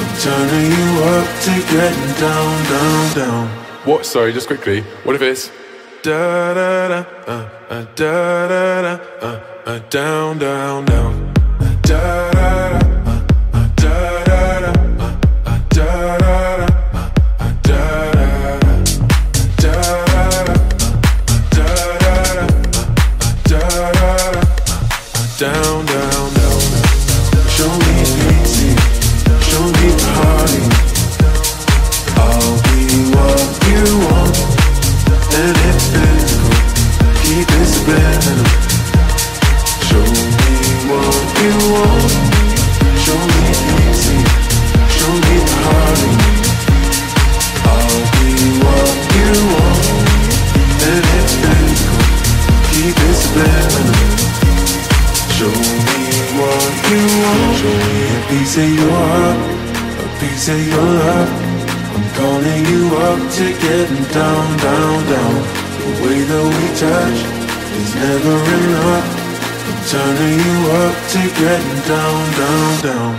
I'm turning you up to getting down, down, down. What? Sorry, just quickly. What if it's Da da da, uh, uh, da da da, uh, uh, down, down, down. Uh, da da da, uh, uh, uh, uh, uh, uh, uh, uh, uh, uh, down, down, down. Show me easy, be me piece of your heart, a piece of your love. I'm calling you up to getting down, down, down. The way that we touch is never enough. I'm turning you up to getting down, down, down.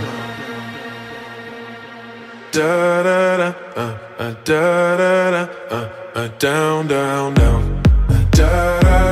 Da da da, uh, uh, da da da, uh, uh, down, down, down. Uh, Da da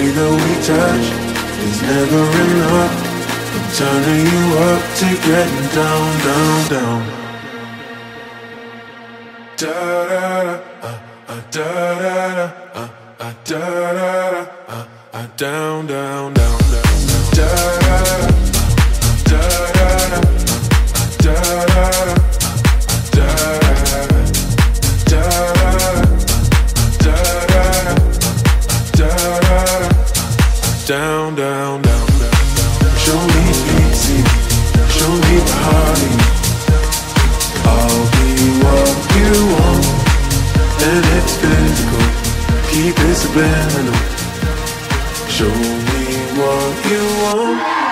Way that we touch is never enough. I'm turning you up to getting down, down, down. Da da da, uh, uh, da da da, uh, uh, da da da, uh, uh, down, down, down, down, down. Da da da, Keep it spinning. Show me what you want.